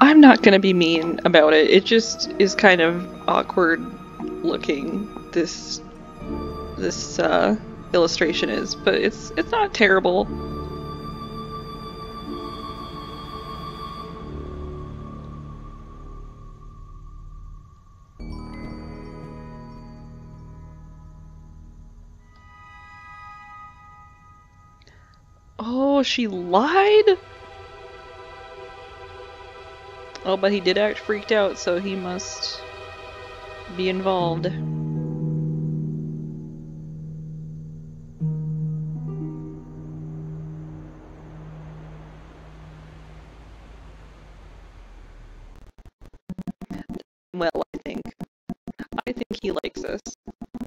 I'm not gonna be mean about it. It just is kind of awkward looking. This this uh, illustration is, but it's it's not terrible. Oh, she lied? Oh, but he did act freaked out, so he must be involved. Well, I think. I think he likes us.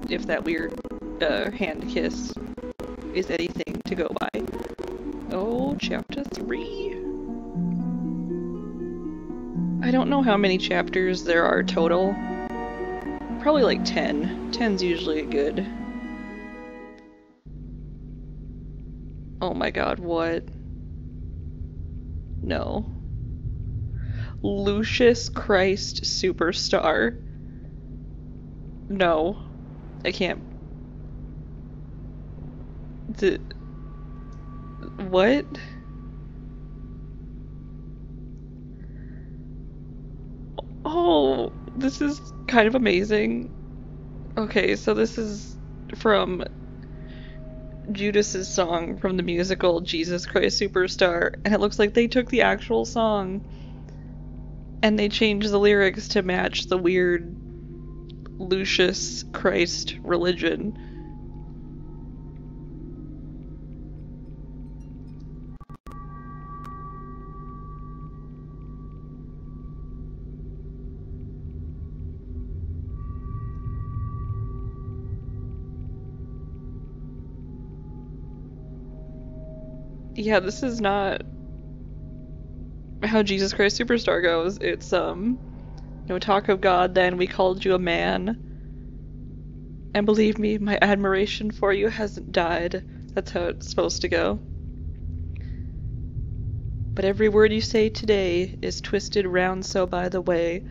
If that weird uh, hand kiss is anything to go by. Oh, chapter 3. I don't know how many chapters there are total. Probably like 10. 10's usually good. Oh my god, what? No. Lucius Christ Superstar. No. I can't. The. What? Oh, this is kind of amazing. Okay, so this is from Judas's song from the musical Jesus Christ Superstar, and it looks like they took the actual song and they changed the lyrics to match the weird Lucius Christ religion. Yeah, this is not how Jesus Christ Superstar goes. It's um no talk of God then we called you a man. And believe me, my admiration for you hasn't died. That's how it's supposed to go. But every word you say today is twisted round so by the way,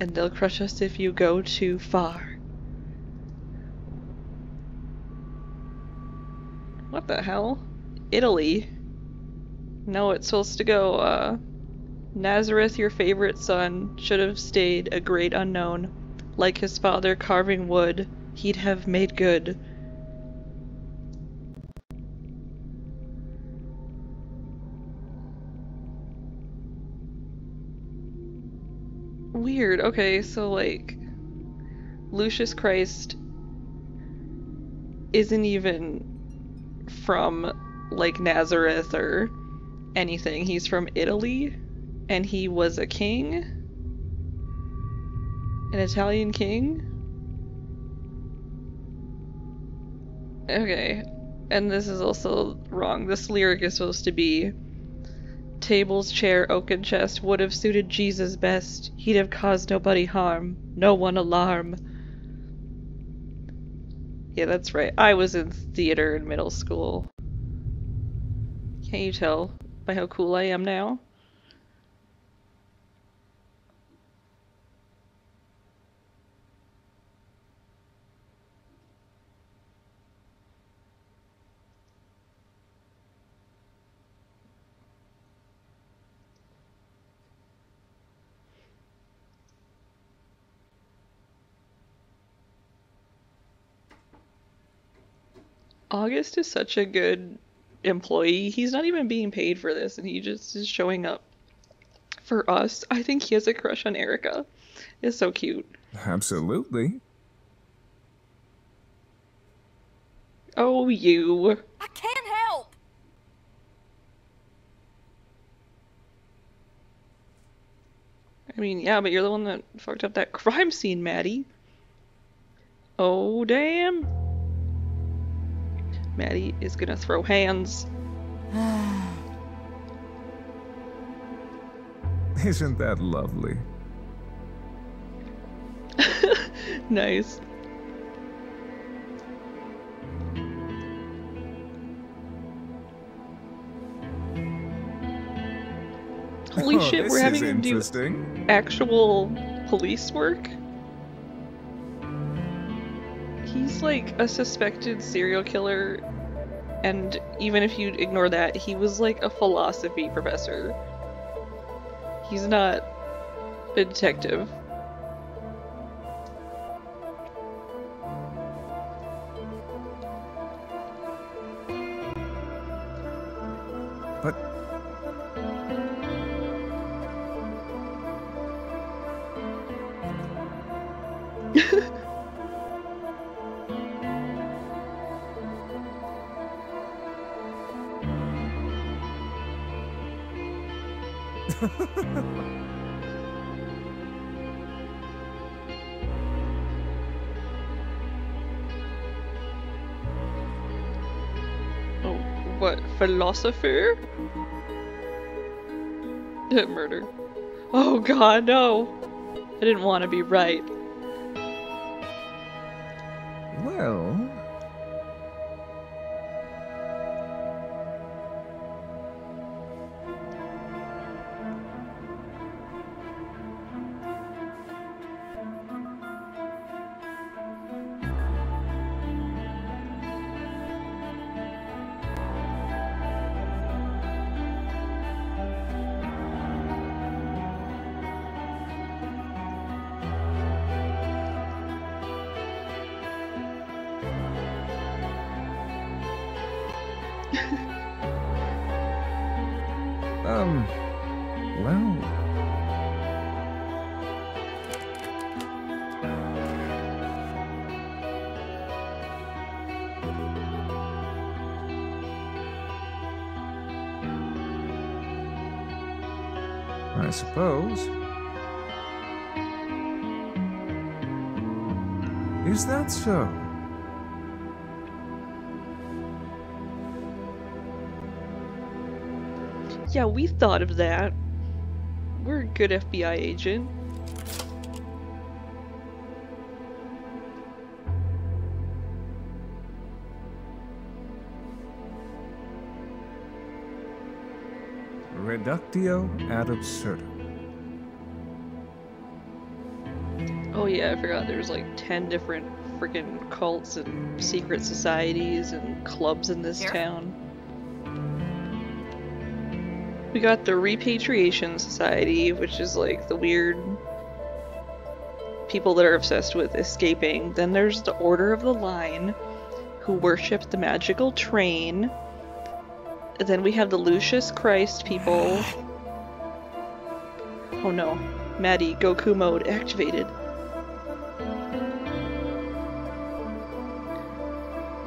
and they'll crush us if you go too far. What the hell? Italy? No, it's supposed to go, uh, Nazareth, your favorite son, should have stayed a great unknown. Like his father carving wood, he'd have made good. Weird. Okay, so like Lucius Christ isn't even from like Nazareth or anything. He's from Italy and he was a king? An Italian king? Okay, and this is also wrong. This lyric is supposed to be Tables, chair, oaken chest would have suited Jesus best. He'd have caused nobody harm, no one alarm. Yeah, that's right. I was in theater in middle school. Can't you tell by how cool I am now? August is such a good employee. He's not even being paid for this, and he just is showing up for us. I think he has a crush on Erica. It's so cute. Absolutely. Oh, you. I can't help. I mean, yeah, but you're the one that fucked up that crime scene, Maddie. Oh, damn. Maddie is gonna throw hands. Isn't that lovely? nice. Holy oh, shit, we're having him do actual police work? He's like a suspected serial killer, and even if you ignore that, he was like a philosophy professor. He's not a detective. Oh, what? Philosopher? Murder. Oh god, no! I didn't want to be right. Thought of that. We're a good FBI agent. Reductio ad absurdum. Oh yeah, I forgot there's like 10 different freaking cults and secret societies and clubs in this Here? town. We got the Repatriation Society, which is like the weird people that are obsessed with escaping. Then there's the Order of the Line, who worship the magical train. Then we have the Lucius Christ people. Oh no. Maddie, Goku mode activated.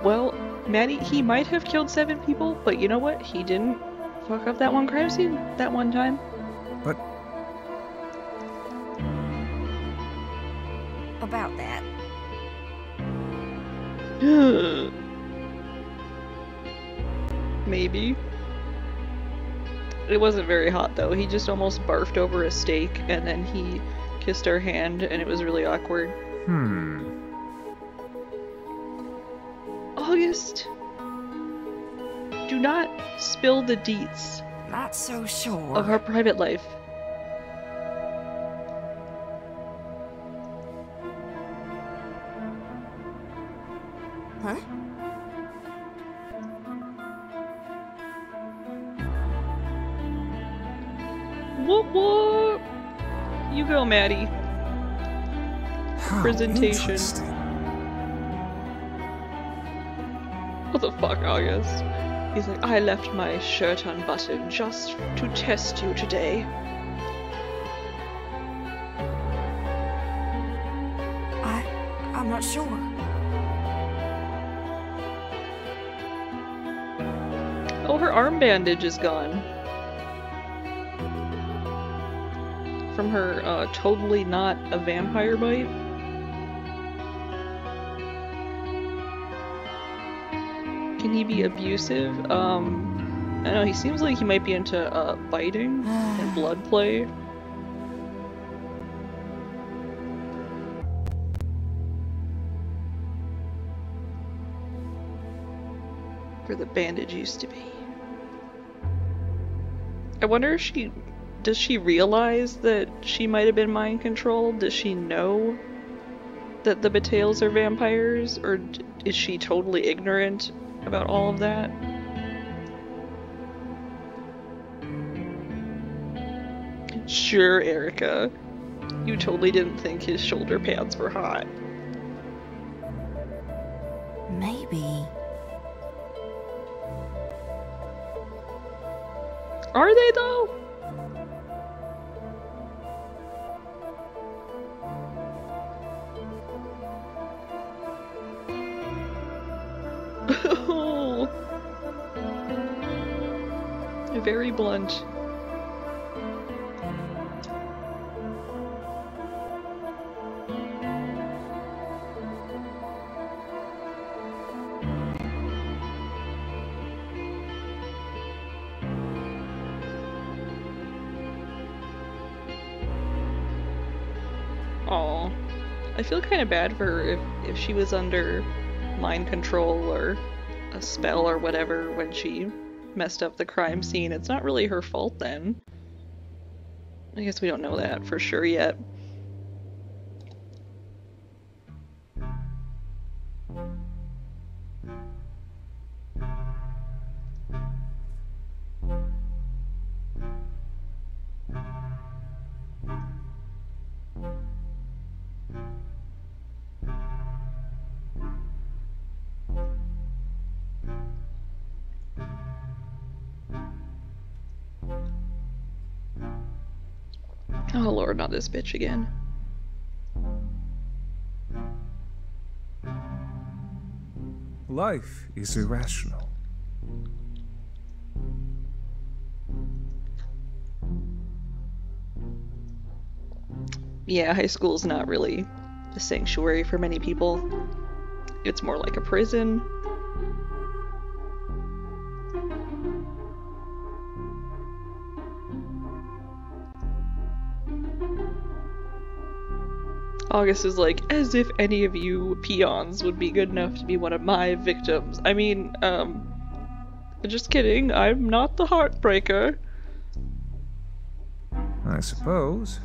Well, Maddie, he might have killed seven people, but you know what? He didn't fuck up that one crime scene that one time. But About that. Maybe. It wasn't very hot though. He just almost barfed over a steak and then he kissed our hand and it was really awkward. hmm. August! Do not spill the deets Not so sure. of her private life. Huh? Whoop whoop! You go, Maddie. How Presentation. What the fuck, August? He's like, I left my shirt unbuttoned just to test you today. I. I'm not sure. Oh, her arm bandage is gone. From her uh, totally not a vampire bite. Can he be abusive? Um, I don't know, he seems like he might be into uh, biting and blood play. Where the bandage used to be. I wonder if she does she realize that she might have been mind controlled? Does she know that the Bathorys are vampires? Or is she totally ignorant about all of that? Sure, Erica. You totally didn't think his shoulder pads were hot. Maybe. Are they though? Very blunt. Aw. I feel kind of bad for her if, if she was under mind control or a spell or whatever when she messed up the crime scene. It's not really her fault then. I guess we don't know that for sure yet. Oh lord, not this bitch again. Life is irrational. Yeah, high school's not really a sanctuary for many people. It's more like a prison. August is like, as if any of you peons would be good enough to be one of my victims. I mean, um, just kidding, I'm not the heartbreaker. I suppose.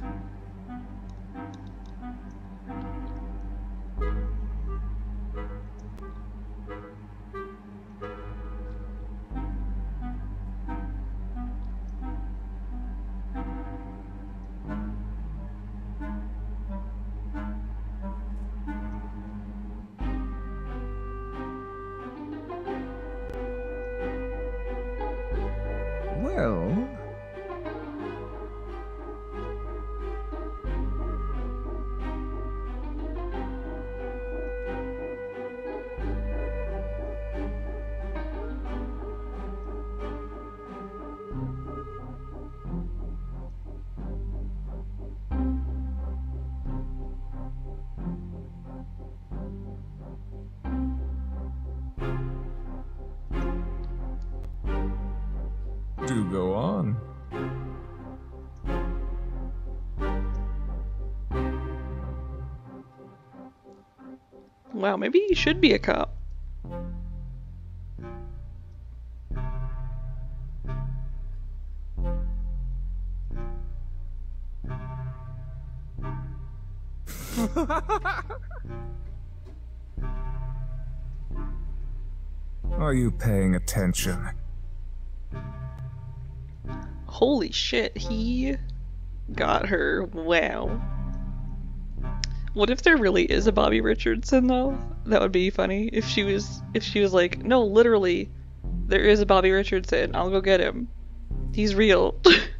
Wow, maybe he should be a cop. Are you paying attention? Holy shit, he got her. Wow. What if there really is a Bobby Richardson though? That would be funny if she was if she was like, "No, literally there is a Bobby Richardson. I'll go get him. He's real."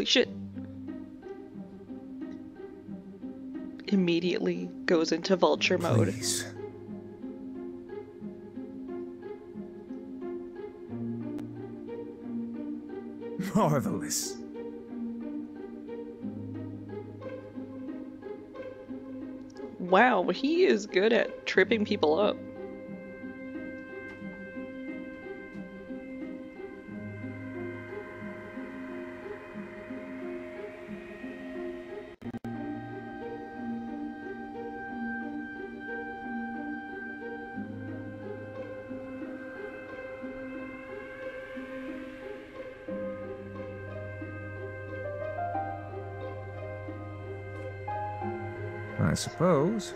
Holy shit. Immediately goes into vulture mode. Please. Marvelous. Wow, he is good at tripping people up. Suppose.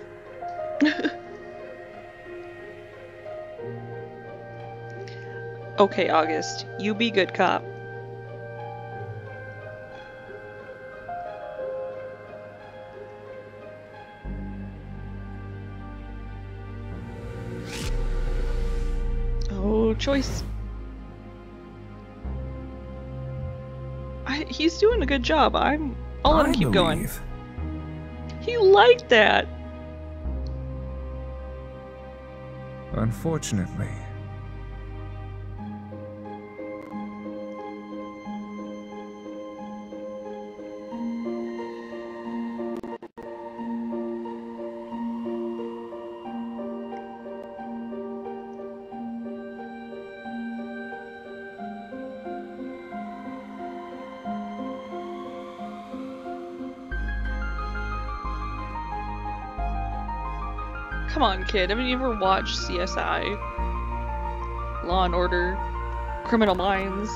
Okay, August, you be good cop. Oh, choice. I, he's doing a good job. I'm. I'll let I him keep going. believe. He liked that. Unfortunately. Kid. Haven't you ever watched CSI? Law and Order, Criminal Minds.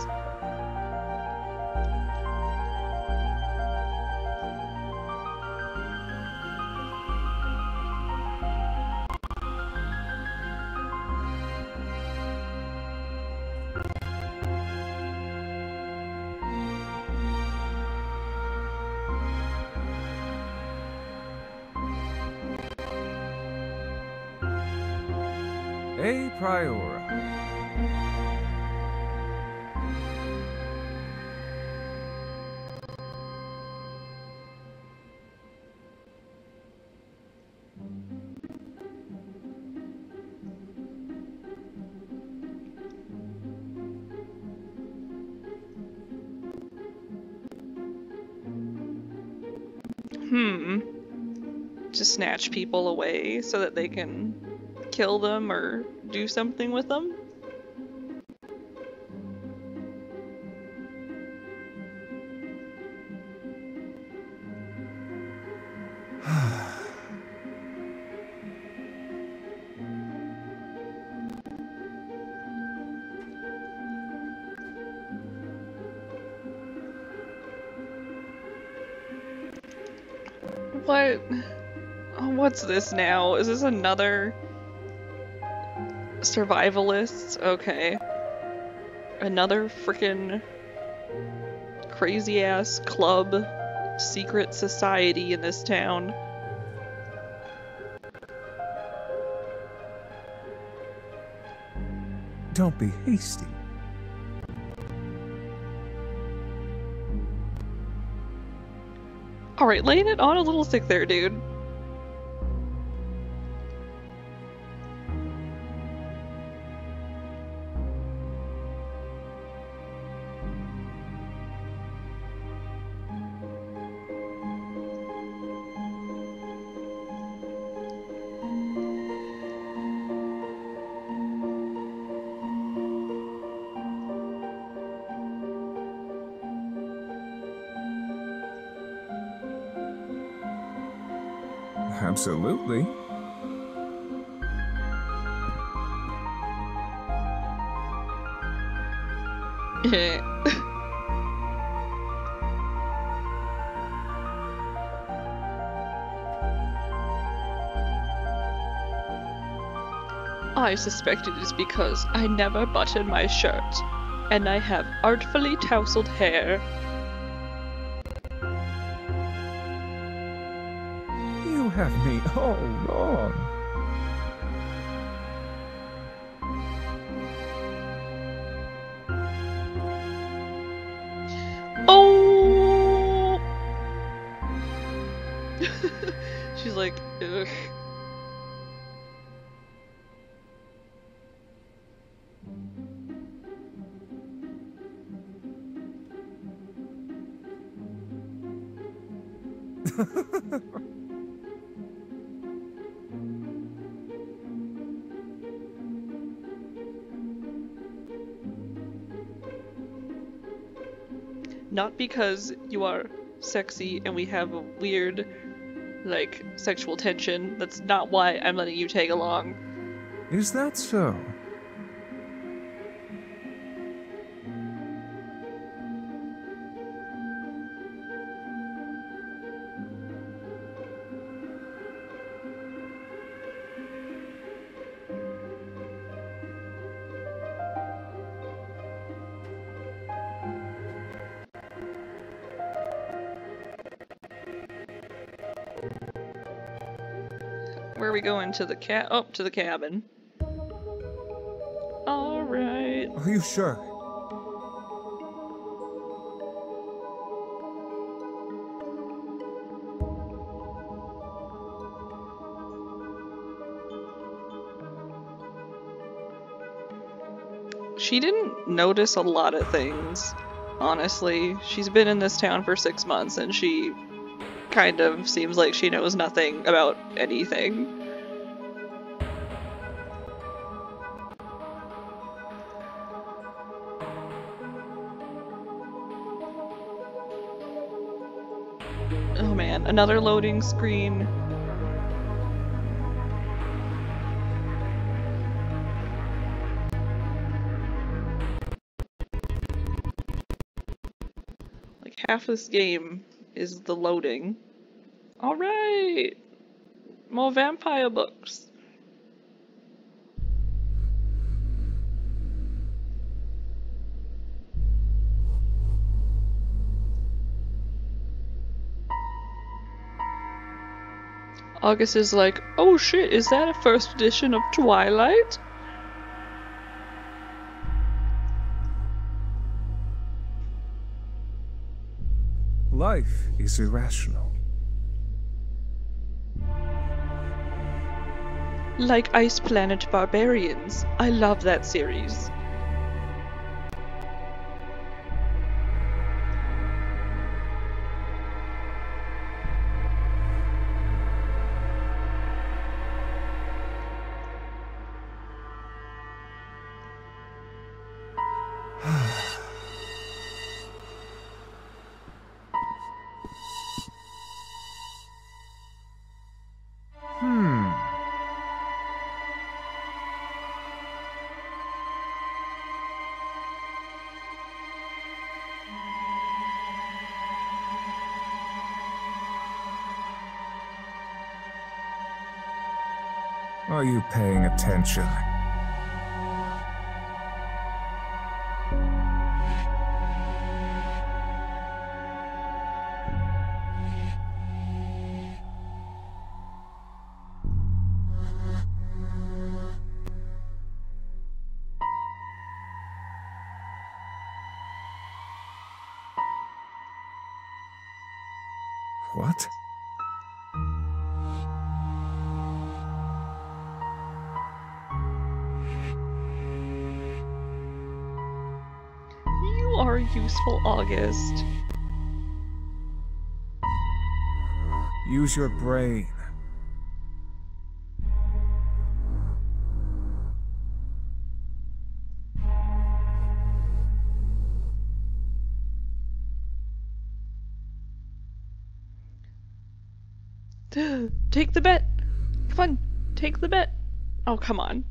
A priori. Hmm. To snatch people away so that they can kill them or do something with them? What? What's this now? Is this another survivalists? Okay. Another freaking crazy ass club secret society in this town. Don't be hasty. Alright, laying it on a little thick there, dude. Absolutely. I suspect it is because I never button my shirt, and I have artfully tousled hair. Have me oh, all wrong. Because you are sexy and we have a weird, like, sexual tension. That's not why I'm letting you tag along. Is that so? Where are we going? To the cat? Oh, to the cabin. Alright. Are you sure? She didn't notice a lot of things, honestly. She's been in this town for six months and she kind of seems like she knows nothing about anything. Oh man, another loading screen. Like half this game is the loading. Alright! More vampire books. August is like, oh shit, is that a first edition of Twilight? Is irrational. Like Ice Planet Barbarians. I love that series. Are you paying attention? Are August. Use your brain. Take the bet. Come on, take the bet. Oh, come on.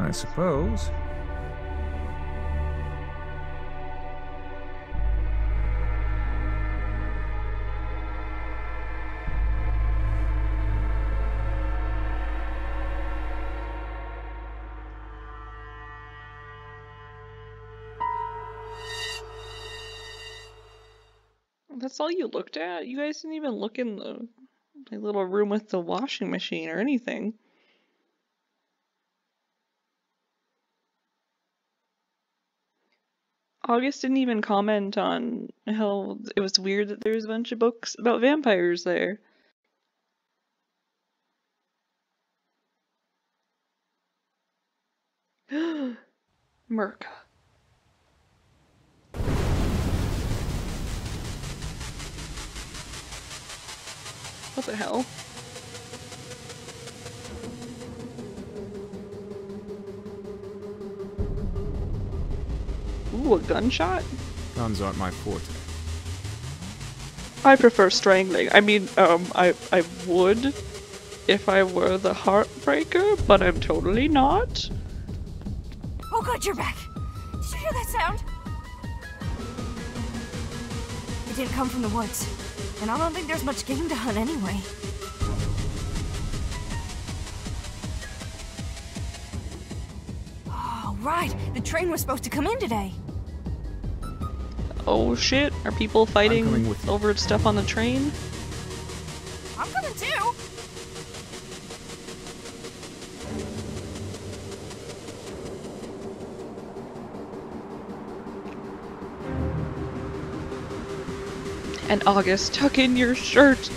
I suppose. That's all you looked at? You guys didn't even look in the my little room with the washing machine or anything. August didn't even comment on how it was weird that there's a bunch of books about vampires there. Merca. What the hell? Ooh, a gunshot? Guns aren't my forte. I prefer strangling. I mean, um, I I would if I were the heartbreaker, but I'm totally not. Oh, god, you're back. Did you hear that sound? It didn't come from the woods. And I don't think there's much game to hunt anyway. Oh, right. The train was supposed to come in today. Oh shit, are people fighting with over stuff on the train? I'm coming too. And August, tuck in your shirt.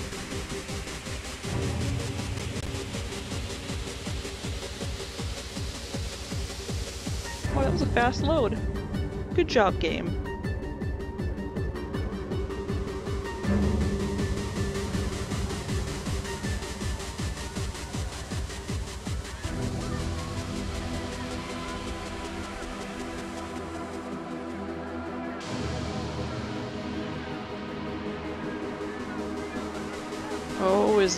Oh, that was a fast load. Good job, game.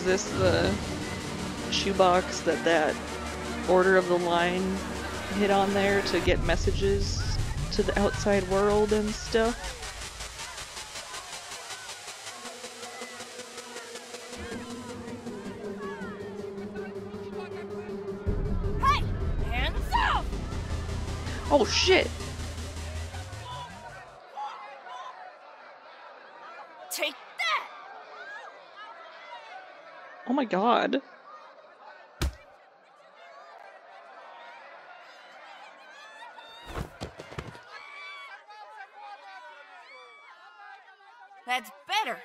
This the shoebox that that Order of the Line hit on there to get messages to the outside world and stuff? Hey! Hands up! Oh shit! God. That's better.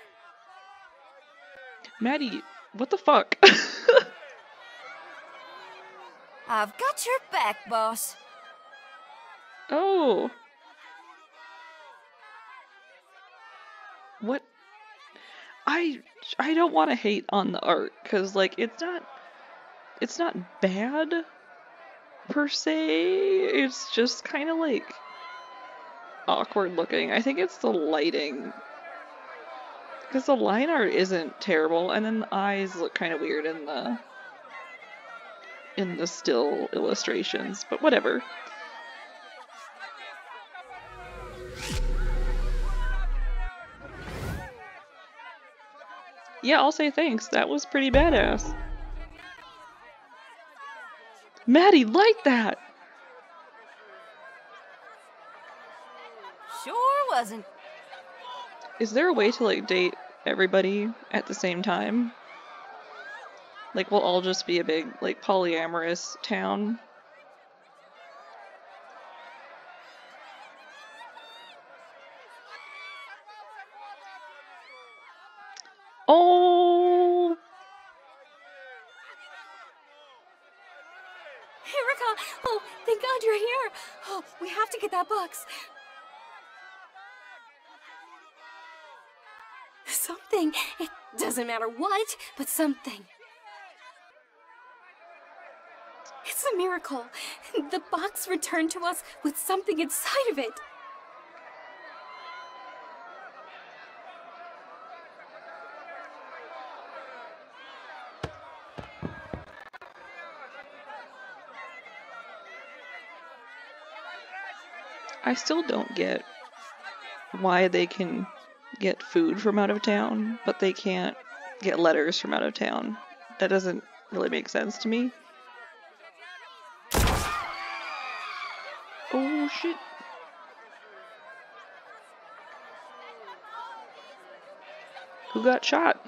Maddie, what the fuck? I've got your back, boss. oh. I I don't want to hate on the art cuz like it's not it's not bad per se. It's just kind of like awkward looking. I think it's the lighting. Cuz the line art isn't terrible and then the eyes look kind of weird in the in the still illustrations, but whatever. Yeah, I'll say thanks. That was pretty badass. Maddie, light that! Sure wasn't. Is there a way to like date everybody at the same time? Like we'll all just be a big like polyamorous town. Oh, Erica! Oh, thank God you're here! Oh, we box. Something. It doesn't matter what, but something. It's a miracle. The box returned to us with something inside of it. I still don't get why they can get food from out of town, but they can't get letters from out of town. That doesn't really make sense to me. Oh shit. Who got shot?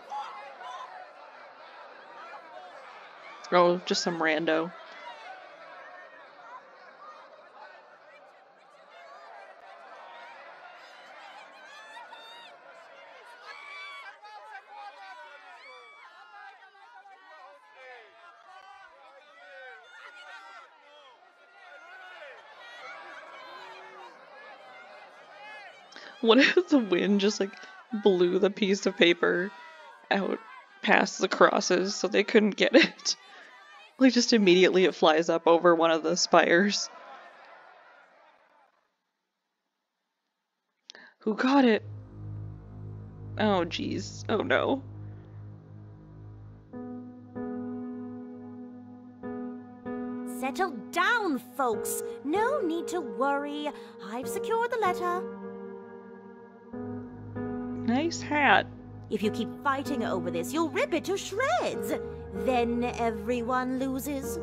Oh, just some rando. What if the wind just like blew the piece of paper out past the crosses so they couldn't get it? Like just immediately it flies up over one of the spires. Who got it? Oh jeez. Oh no. Settle down, folks. No need to worry. I've secured the letter. Nice hat. If you keep fighting over this, you'll rip it to shreds. Then everyone loses.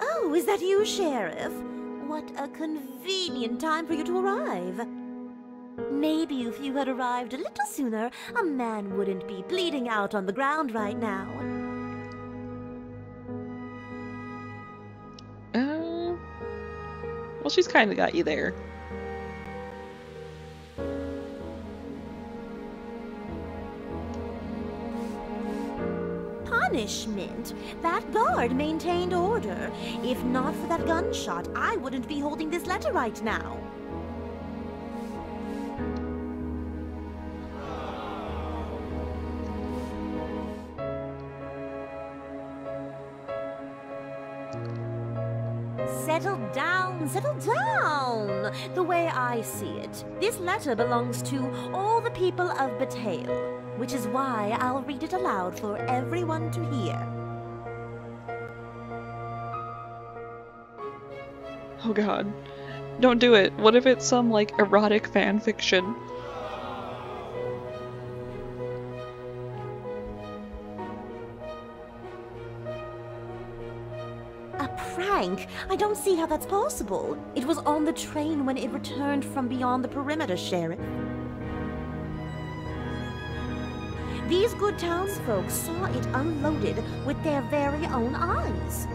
Oh, is that you, Sheriff? What a convenient time for you to arrive. Maybe if you had arrived a little sooner, a man wouldn't be bleeding out on the ground right now. Well, she's kind of got you there. Punishment? That guard maintained order. If not for that gunshot, I wouldn't be holding this letter right now. Settle down. The way I see it, this letter belongs to all the people of Bathory, which is why I'll read it aloud for everyone to hear. Oh god. Don't do it. What if it's some like erotic fan fiction? I don't see how that's possible. It was on the train when it returned from beyond the perimeter, Sheriff. These good townsfolk saw it unloaded with their very own eyes.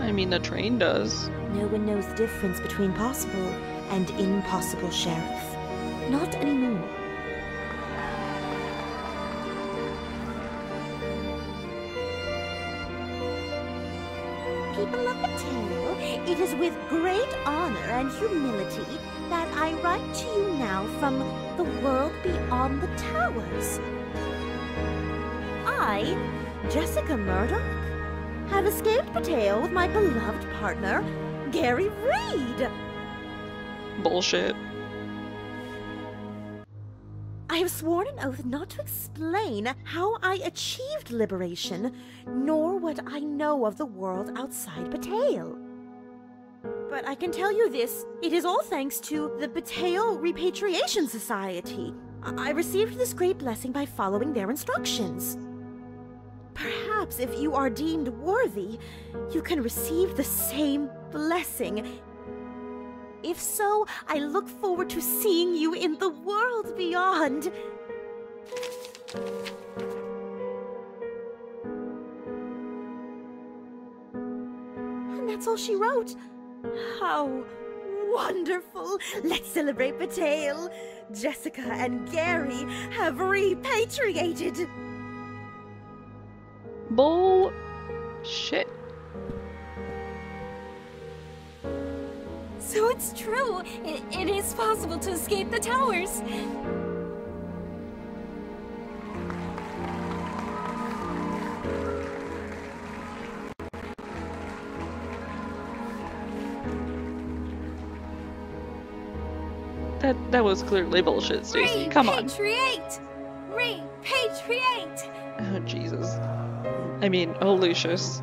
I mean, the train does. No one knows the difference between possible and impossible, Sheriff. Not anymore. People of Bathory, it is with great honor and humility that I write to you now from the world beyond the towers. I, Jessica Murdoch, have escaped Bathory with my beloved partner, Gary Reed. Bullshit. I have sworn an oath not to explain how I achieved liberation, nor what I know of the world outside Bathory. But I can tell you this it is all thanks to the Bathory Repatriation Society. I I received this great blessing by following their instructions. Perhaps if you are deemed worthy, you can receive the same blessing. If so, I look forward to seeing you beyond. And that's all she wrote. How wonderful! Let's celebrate the tale. Jessica and Gary have repatriated. Bull. Shit. So it's true. It, it is possible to escape the towers. That that was clearly bullshit, Stacy. Come on. Repatriate! Repatriate! Oh Jesus. I mean, oh Lucius.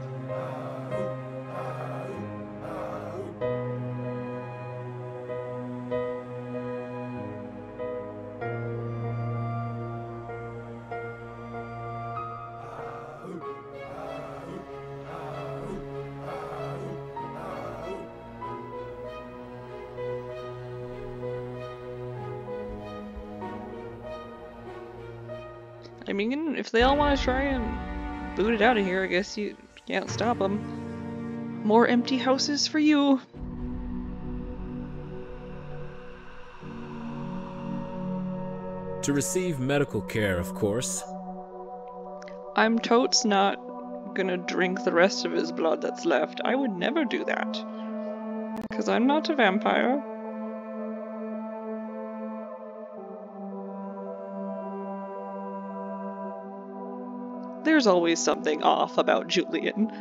Want to try and boot it out of here, I guess you can't stop them. More empty houses for you. To receive medical care, of course. I'm totes not gonna drink the rest of his blood that's left. I would never do that. Because I'm not a vampire. There's always something off about Julian.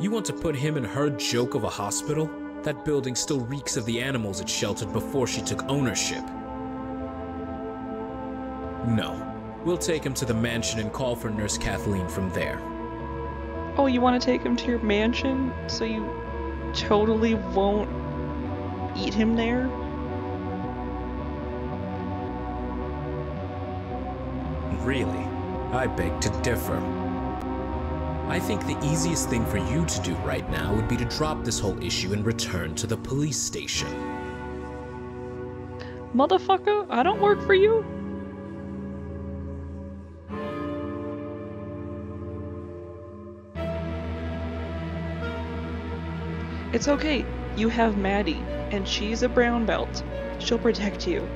You want to put him in her joke of a hospital? That building still reeks of the animals it sheltered before she took ownership. No. We'll take him to the mansion and call for Nurse Kathleen from there. Oh, you want to take him to your mansion so you totally won't eat him there? Really? I beg to differ. I think the easiest thing for you to do right now would be to drop this whole issue and return to the police station. Motherfucker, I don't work for you. It's okay. You have Maddie, and she's a brown belt. She'll protect you.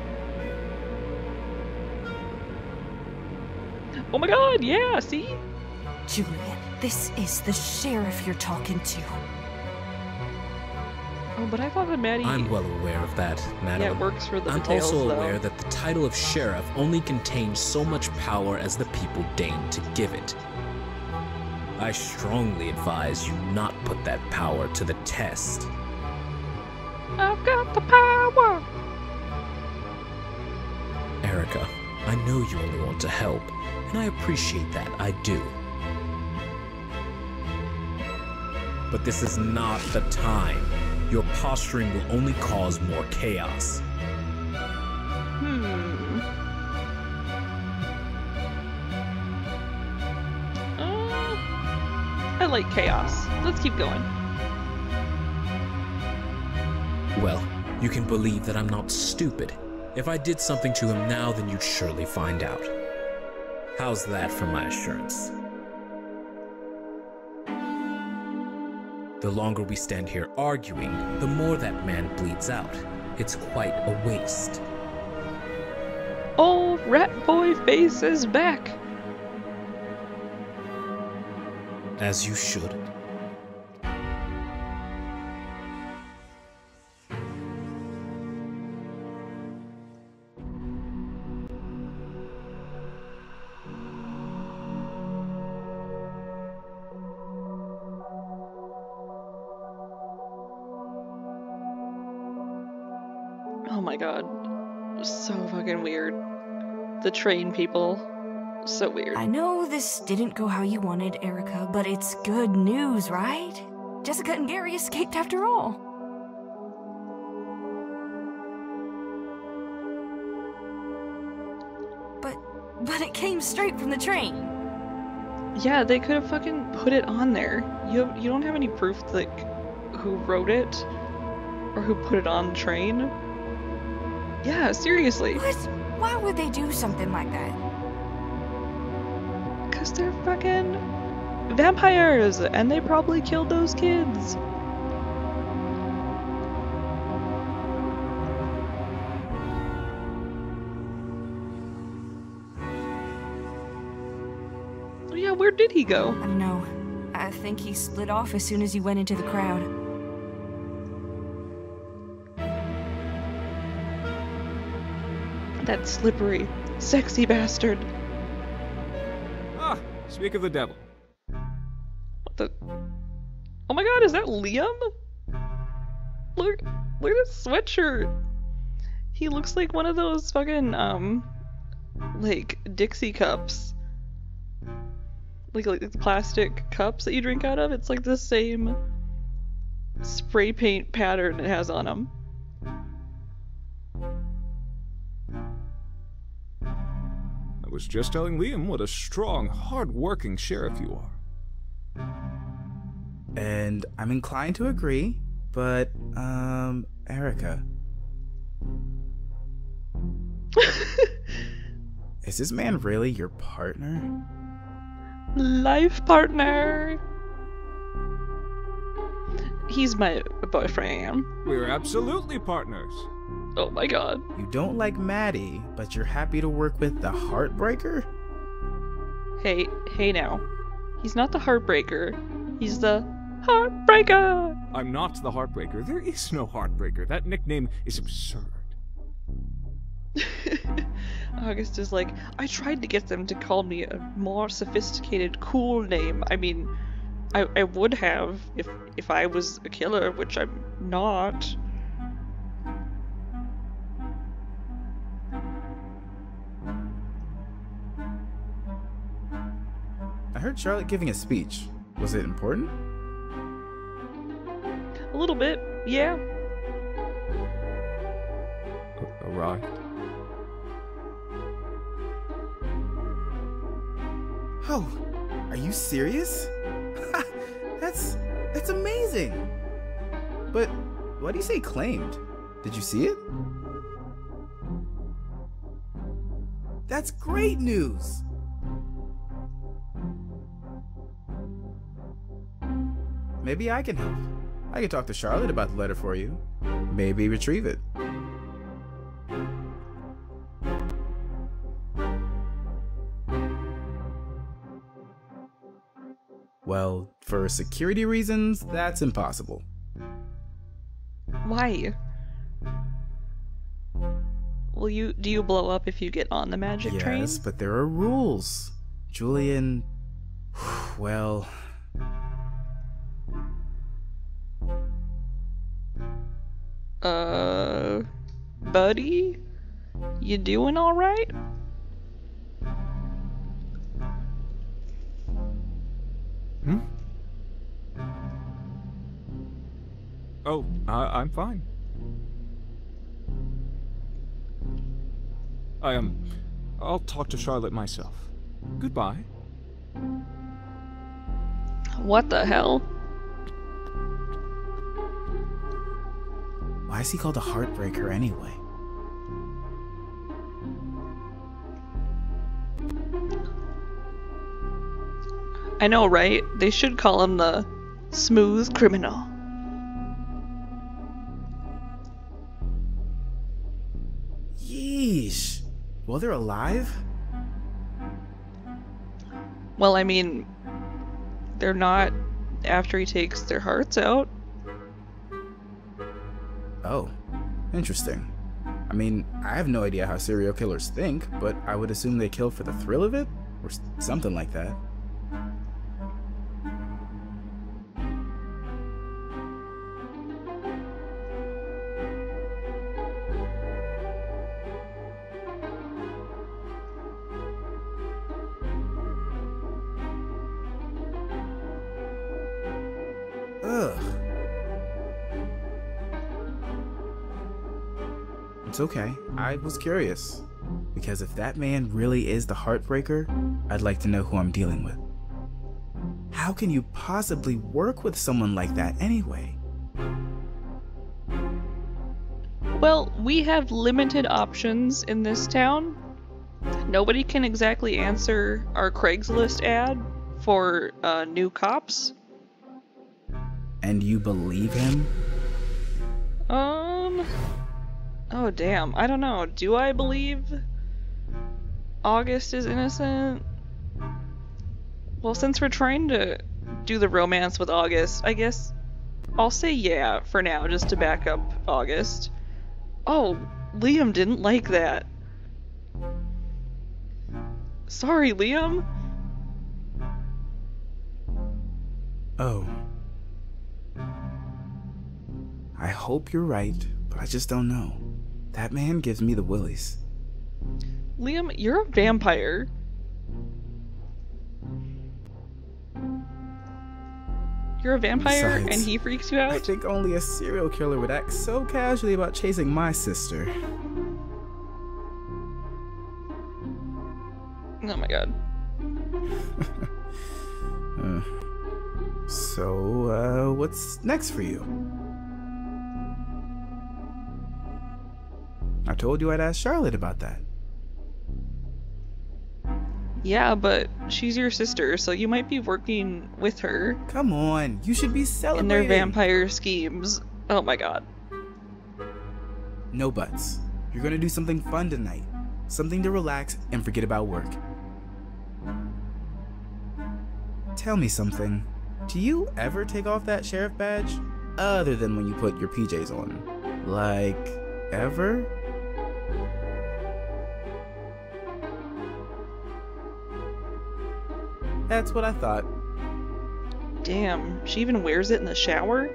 Oh my god, yeah, see? Julian, this is the sheriff you're talking to. Oh, but I thought that Maddie. I'm well aware of that, yeah, Madeline. it works for the I'm details, also though. aware that the title of sheriff only contains so much power as the people deign to give it. I strongly advise you not put that power to the test. I've got the power. Know you only want to help, and I appreciate that, I do. But this is not the time. Your posturing will only cause more chaos. Hmm. Uh, I like chaos. Let's keep going. Well, you can believe that I'm not stupid. If I did something to him now, then you'd surely find out. How's that for my assurance? The longer we stand here arguing, the more that man bleeds out. It's quite a waste. Old rat boy face is back. As you should. The train people. So weird. I know this didn't go how you wanted, Erica, but it's good news, right? Jessica and Gary escaped after all. But but it came straight from the train. Yeah, they could have fucking put it on there. You you don't have any proof like who wrote it or who put it on the train. Yeah, seriously. What? Why would they do something like that? Cause they're fucking vampires and they probably killed those kids. Yeah, where did he go? I don't know. I think he split off as soon as he went into the crowd. That slippery, sexy bastard. Ah, speak of the devil. What the? Oh my god, is that Liam? Look, look at his sweatshirt. He looks like one of those fucking um, like Dixie cups. Like like the plastic cups that you drink out of. It's like the same spray paint pattern it has on them. I was just telling Liam what a strong, hard-working sheriff you are. And I'm inclined to agree, but, um, Erica, is this man really your partner? Life partner. he's my boyfriend. We're absolutely partners. Oh my god. You don't like Maddie, but you're happy to work with the Heartbreaker? Hey, hey now. He's not the heartbreaker. He's the heartbreaker. I'm not the Heartbreaker. There is no Heartbreaker. That nickname is absurd. August is like, I tried to get them to call me a more sophisticated, cool name. I mean, I, I would have if if I was a killer, which I'm not. Heard Charlotte giving a speech. Was it important? A little bit, yeah. A- Arrived. Oh, are you serious? that's that's amazing. But why do you say claimed? Did you see it? That's great news. Maybe I can help. I can talk to Charlotte about the letter for you. Maybe retrieve it. Well, for security reasons, that's impossible. Why? Will you do you blow up if you get on the magic yes, train? Yes, but there are rules. Julian. Well. Buddy, you doing all right? Hmm? Oh, I- I'm fine. I um, I'll talk to Charlotte myself. Goodbye. What the hell? Why is he called a heartbreaker anyway? I know, right? They should call him the smooth criminal. Yeesh. Well, they're alive? Well, I mean, they're not after he takes their hearts out. Oh, interesting. I mean, I have no idea how serial killers think, but I would assume they kill for the thrill of it? Or something like that. Ugh. It's okay. I was curious. Because if that man really is the heartbreaker, I'd like to know who I'm dealing with. How can you possibly work with someone like that anyway? Well, we have limited options in this town. Nobody can exactly answer our Craigslist ad for uh, new cops. And you believe him? Um. Oh, damn. I don't know. Do I believe August is innocent? Well, since we're trying to do the romance with August, I guess I'll say yeah for now, just to back up August. Oh, Liam didn't like that. Sorry, Liam. Oh. I hope you're right, but I just don't know. That man gives me the willies. Liam, you're a vampire. You're a vampire Besides, and he freaks you out? I think only a serial killer would act so casually about chasing my sister. Oh my god. Uh, so, uh, what's next for you? I told you I'd ask Charlotte about that. Yeah, but she's your sister, so you might be working with her Come on, you should be celebrating. in their vampire schemes. Oh my god. No buts. You're gonna do something fun tonight. Something to relax and forget about work. Tell me something. Do you ever take off that sheriff badge? Other than when you put your PJs on. Like, ever? That's what I thought. Damn, she even wears it in the shower?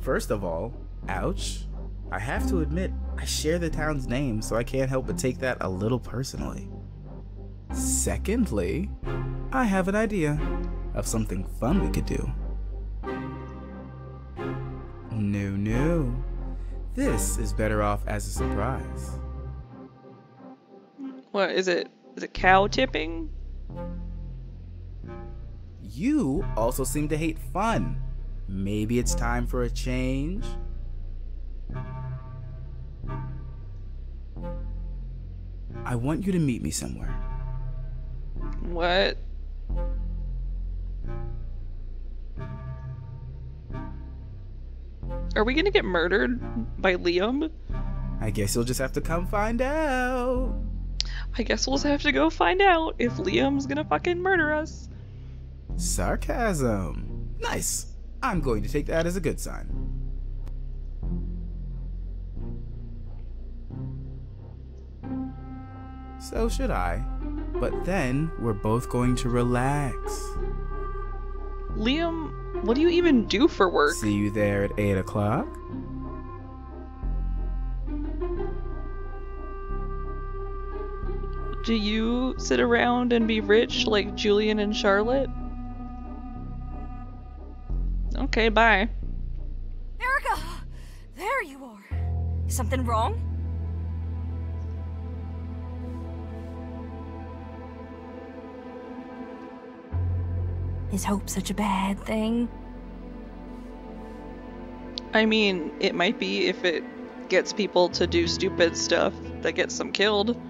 First of all, ouch. I have to admit, I share the town's name, so I can't help but take that a little personally. Secondly, I have an idea of something fun we could do. No, no. This is better off as a surprise. What is it? Is it cow tipping? You also seem to hate fun. Maybe it's time for a change? I want you to meet me somewhere. What? Are we gonna get murdered by Liam? I guess you'll just have to come find out. I guess we'll just have to go find out if Liam's gonna fucking murder us. Sarcasm. Nice. I'm going to take that as a good sign. So should I. But then we're both going to relax. Liam, what do you even do for work? See you there at 8 o'clock? Do you sit around and be rich like Julian and Charlotte? Okay, bye. Erica! There you are. Something wrong? Is hope such a bad thing? I mean, it might be if it gets people to do stupid stuff that gets them killed.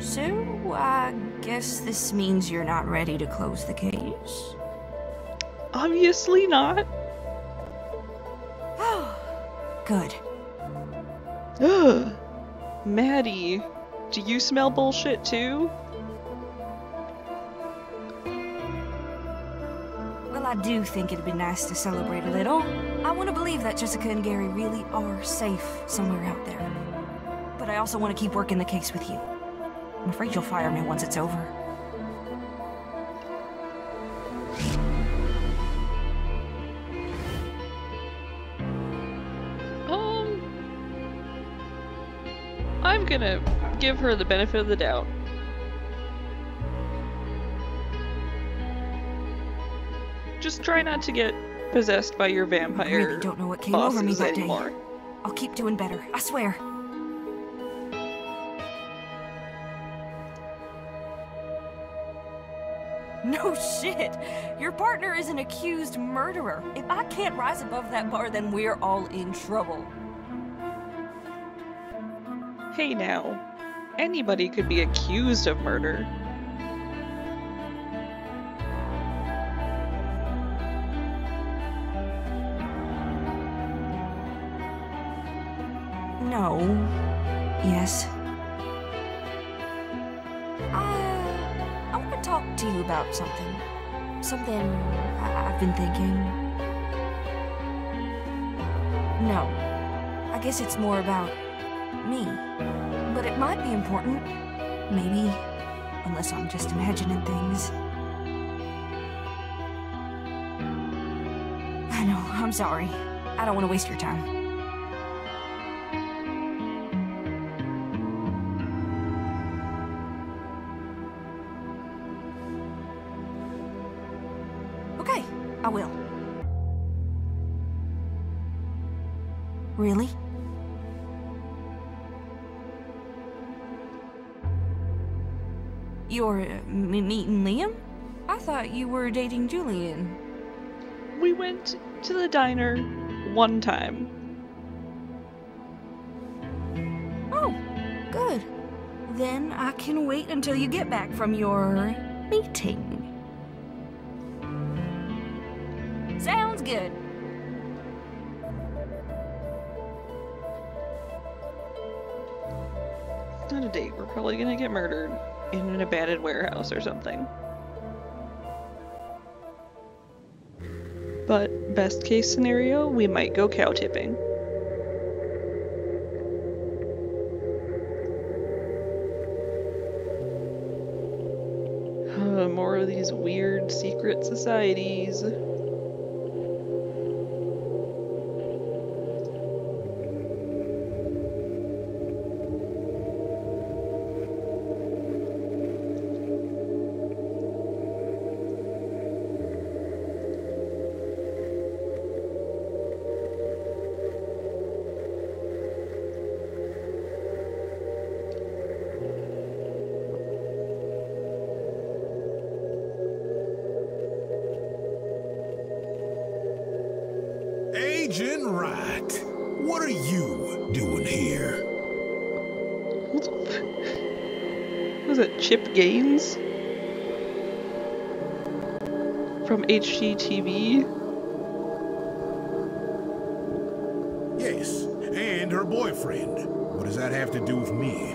So, I guess this means you're not ready to close the case? Obviously not. Good. Maddie, do you smell bullshit too? Well, I do think it'd be nice to celebrate a little. I want to believe that Jessica and Gary really are safe somewhere out there. But I also want to keep working the case with you. I'm afraid you'll fire me once it's over. Gonna give her the benefit of the doubt. Just try not to get possessed by your vampire. I really don't know what came over me that day. I'll keep doing better, I swear. No shit! Your partner is an accused murderer. If I can't rise above that bar, then we're all in trouble. Hey now, anybody could be accused of murder. No. Yes. I, I want to talk to you about something. Something I, I've been thinking. No. I guess it's more about me. But it might be important. Maybe. Unless I'm just imagining things. I know, I'm sorry. I don't want to waste your time. You were dating Julian. We went to the diner one time. Oh, good. Then I can wait until you get back from your meeting. Sounds good. It's not a date. We're probably gonna get murdered in an abandoned warehouse or something. But best case scenario, we might go cow tipping. Uh, more of these weird secret societies. HGTV? Yes, and her boyfriend. What does that have to do with me?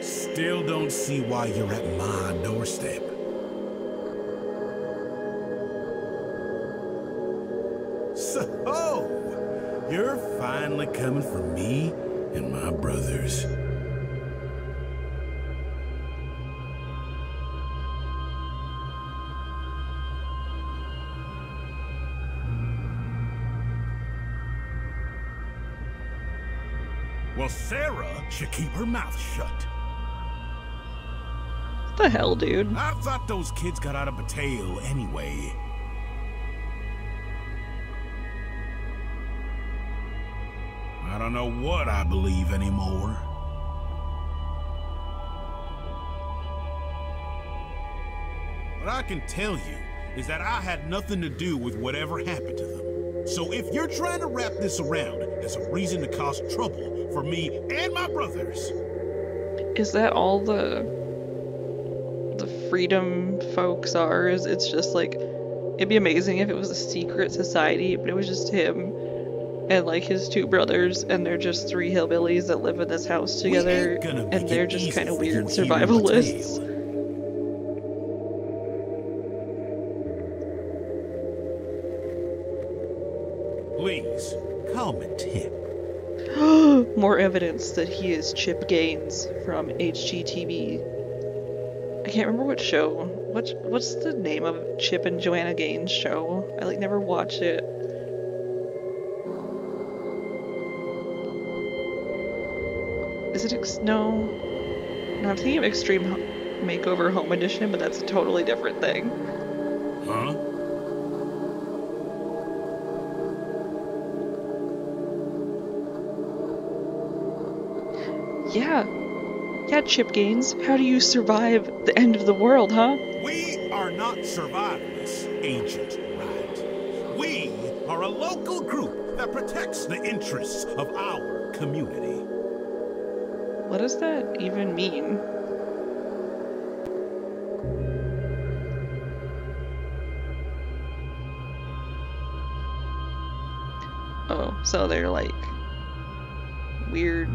Still don't see why you're at my doorstep. So, you're finally coming for me and my brothers. Should keep her mouth shut. What the hell, dude? I thought those kids got out of Mateo anyway. I don't know what I believe anymore. But I can tell you is that I had nothing to do with whatever happened to them. So if you're trying to wrap this around as a reason to cause trouble for me and my brothers, Is that all the the freedom folks are? Is it's just like it'd be amazing if it was a secret society, but it was just him and like his two brothers, and they're just three hillbillies that live in this house together, ain't gonna make and they're just kind of weird survivalists. More evidence that he is Chip Gaines from HGTV. I can't remember what show. What what's the name of Chip and Joanna Gaines show? I like never watched it. Is it ex- no? No, I'm thinking of Extreme Makeover Home Edition, but that's a totally different thing. Yeah, yeah, Chip Gaines. How do you survive the end of the world, huh? We are not survivors, Agent Wright. We are a local group that protects the interests of our community. What does that even mean? Oh, so they're like weird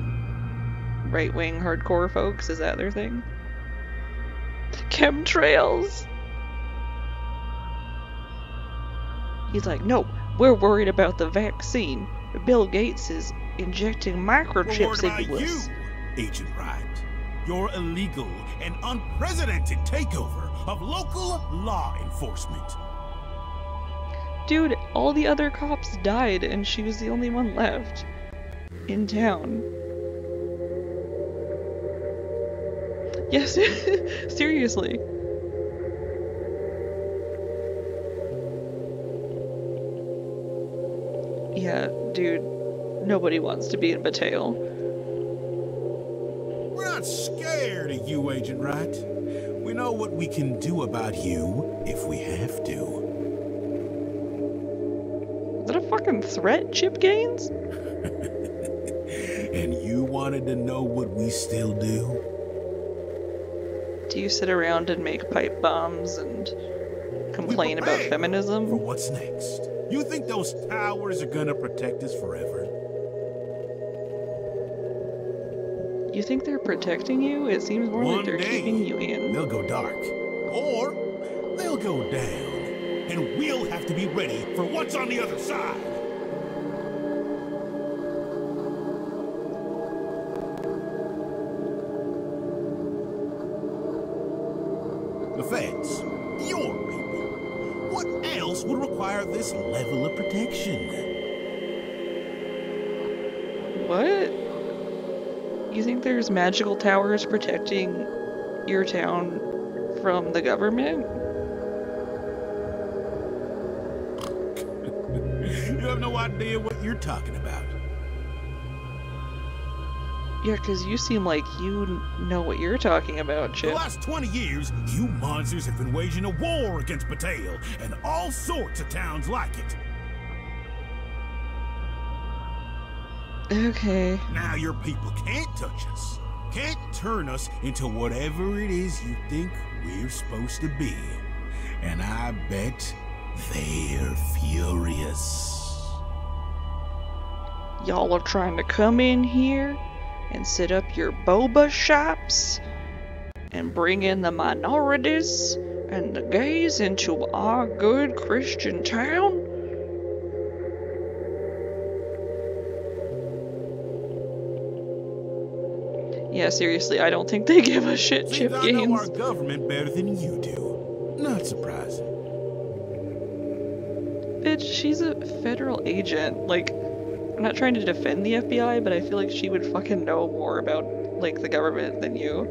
right wing hardcore folks? Is that their thing? Chemtrails! He's like, no, we're worried about the vaccine. Bill Gates is injecting microchips into you, us. Agent Wright. Your illegal and unprecedented takeover of local law enforcement. Dude, all the other cops died and she was the only one left in town. Yes, seriously. Yeah, dude, nobody wants to be in Bathory. We're not scared of you, Agent Wright. We know what we can do about you if we have to. Is that a fucking threat, Chip Gaines? And you wanted to know what we still do? Do you sit around and make pipe bombs and complain about feminism? For what's next? You think those towers are gonna protect us forever? You think they're protecting you? It seems more One like they're day, keeping you in. They'll go dark. Or they'll go down. And we'll have to be ready for what's on the other side. Magical towers protecting your town from the government? You have no idea what you're talking about. Yeah, because you seem like you know what you're talking about, For the last 20 years, you monsters have been waging a war against Bathory and all sorts of towns like it. Okay. Now your people can't touch us, can't turn us into whatever it is you think we're supposed to be. And I bet they're furious. Y'all are trying to come in here and set up your boba shops and bring in the minorities and the gays into our good Christian town? Yeah, seriously, I don't think they give a shit, Seems Chip I know our government better than you do. Not surprising. Bitch, she's a federal agent. Like, I'm not trying to defend the FBI, but I feel like she would fucking know more about, like, the government than you.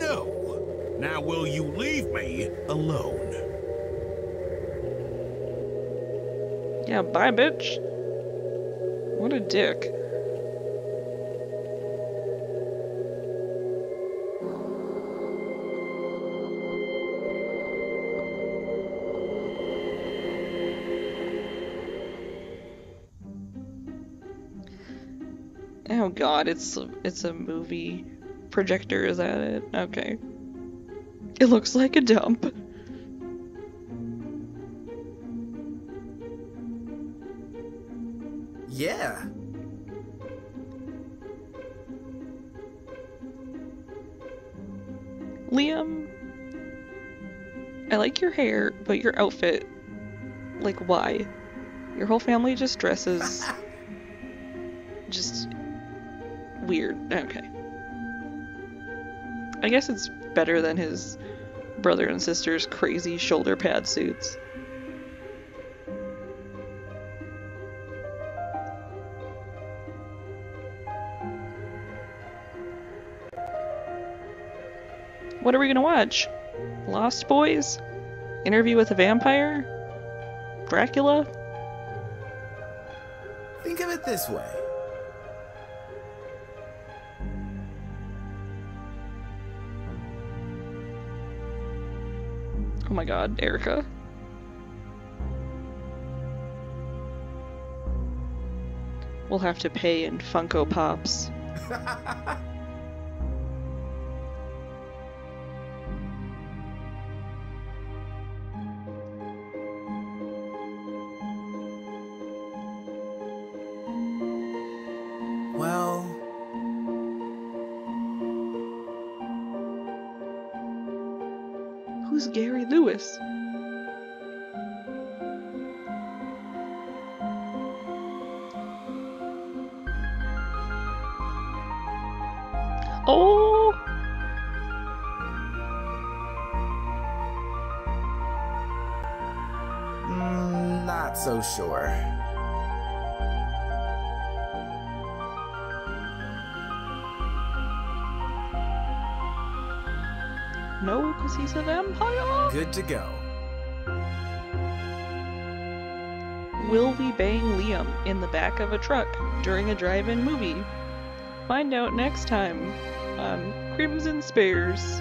No. Now will you leave me alone? Yeah, bye, bitch. What a dick. Oh god, it's it's a movie projector, is that it? Okay. It looks like a dump. Yeah. Liam, I like your hair, but your outfit, like, why? Your whole family just dresses just weird. Okay. I guess it's better than his brother and sister's crazy shoulder pad suits. What are we gonna watch? Lost Boys? Interview with a Vampire? Dracula? Think of it this way. Oh my god, Erica. We'll have to pay in Funko Pops. back of a truck during a drive-in movie? Find out next time on Crimson Spires.